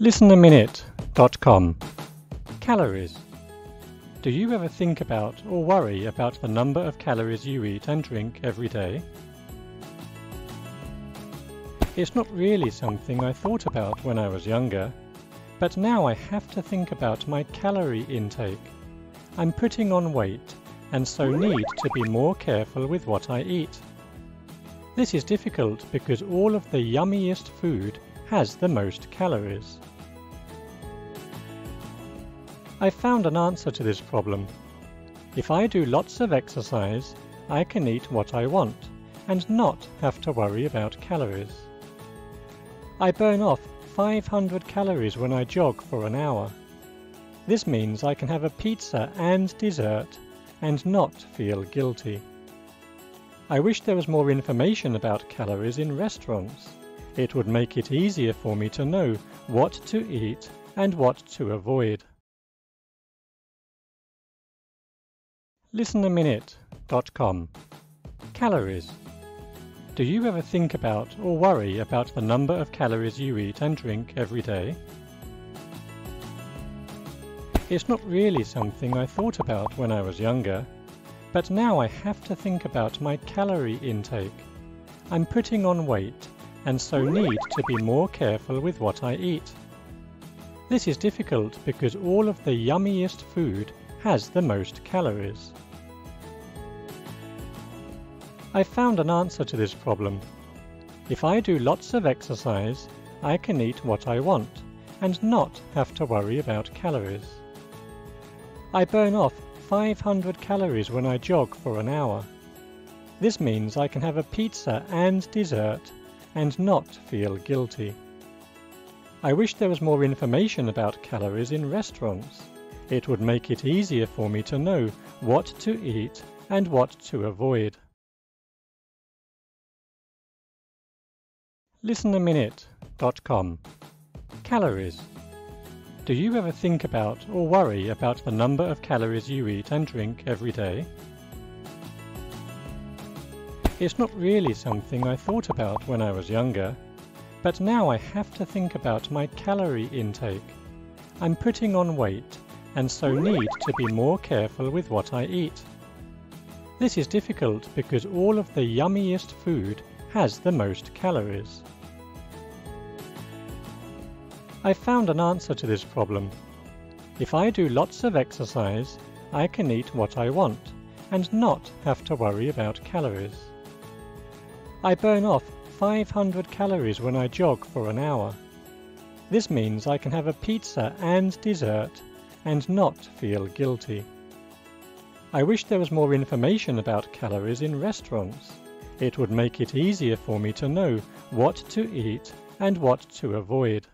ListenAminute.com Calories. Do you ever think about or worry about the number of calories you eat and drink every day? It's not really something I thought about when I was younger, but now I have to think about my calorie intake. I'm putting on weight and so need to be more careful with what I eat. This is difficult because all of the yummiest food has the most calories. I found an answer to this problem. If I do lots of exercise, I can eat what I want and not have to worry about calories. I burn off 500 calories when I jog for an hour. This means I can have a pizza and dessert and not feel guilty. I wish there was more information about calories in restaurants. It would make it easier for me to know what to eat and what to avoid. ListenAminute.com Calories. Do you ever think about or worry about the number of calories you eat and drink every day? It's not really something I thought about when I was younger, but now I have to think about my calorie intake. I'm putting on weight and so need to be more careful with what I eat. This is difficult because all of the yummiest food has the most calories. I found an answer to this problem. If I do lots of exercise, I can eat what I want and not have to worry about calories. I burn off 500 calories when I jog for an hour. This means I can have a pizza and dessert and not feel guilty. I wish there was more information about calories in restaurants. It would make it easier for me to know what to eat and what to avoid. ListenAminute.com Calories. Do you ever think about or worry about the number of calories you eat and drink every day? It's not really something I thought about when I was younger, but now I have to think about my calorie intake. I'm putting on weight and so need to be more careful with what I eat. This is difficult because all of the yummiest food has the most calories. I found an answer to this problem. If I do lots of exercise, I can eat what I want and not have to worry about calories. I burn off 500 calories when I jog for an hour. This means I can have a pizza and dessert and not feel guilty. I wish there was more information about calories in restaurants. It would make it easier for me to know what to eat and what to avoid.